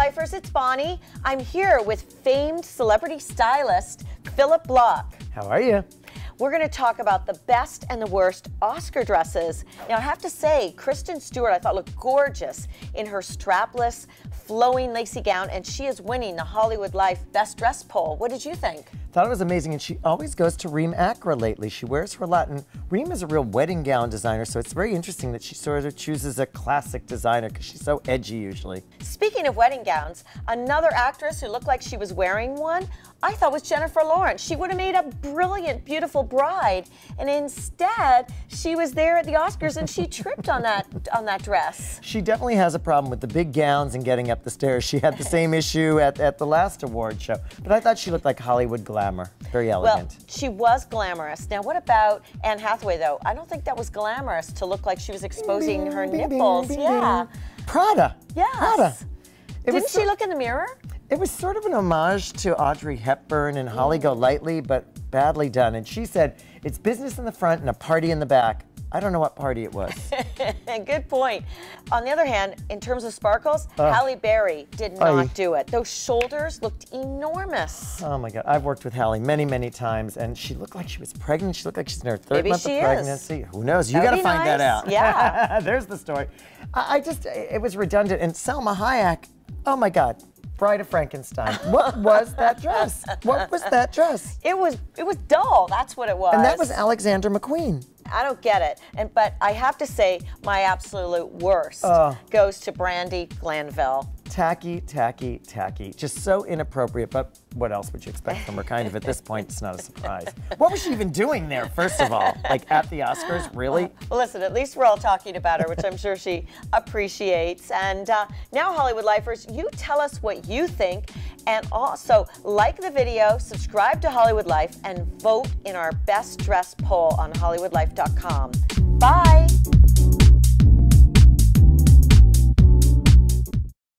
Lifers, it's Bonnie. I'm here with famed celebrity stylist Phillip Bloch. How are you? We're going to talk about the best and the worst Oscar dresses. Now, I have to say, Kristen Stewart, I thought looked gorgeous in her strapless, flowing lacy gown, and she is winning the Hollywood Life Best Dress poll. What did you think? Thought it was amazing, and she always goes to Reem Acra lately. She wears her Latin. Reem is a real wedding gown designer, so it's very interesting that she sort of chooses a classic designer because she's so edgy usually. Speaking of wedding gowns, another actress who looked like she was wearing one, I thought was Jennifer Lawrence. She would have made a brilliant, beautiful bride, and instead she was there at the Oscars and she tripped on that on that dress. She definitely has a problem with the big gowns and getting up the stairs. She had the same issue at, at the last award show, but I thought she looked like Hollywood glamour. Very elegant. Well, she was glamorous. Now, what about Anne Hathaway, though? I don't think that was glamorous to look like she was exposing her nipples. yeah. Prada. Yes. Prada. It Didn't she so- look in the mirror? It was sort of an homage to Audrey Hepburn and Holly mm. Golightly, but badly done. And she said, it's business in the front and a party in the back. I don't know what party it was. Good point. On the other hand, in terms of sparkles, ah. Halle Berry did not do it. Those shoulders looked enormous. oh my God. I've worked with Halle many, many times, and she looked like she was pregnant. She looked like she's in her third Maybe month she of is. pregnancy. Who knows? You got to find that out. Yeah. There's the story. I, I just, it was redundant. And Selma Hayek, oh my God. Bride of Frankenstein. What was that dress? What was that dress? It was it was dull. That's what it was. And that was Alexander McQueen. I don't get it. And but I have to say, my absolute worst Oh. goes to Brandi Glanville. tacky, tacky, tacky. Just so inappropriate, but what else would you expect from her? Kind of at this point, it's not a surprise. What was she even doing there, first of all? Like at the Oscars? Really? Well, Listen, at least we're all talking about her, which I'm sure she appreciates. And uh, now, Hollywood Lifers, you tell us what you think. And also, like the video, subscribe to Hollywood Life, and vote in our best dress poll on HollywoodLife.com. Bye.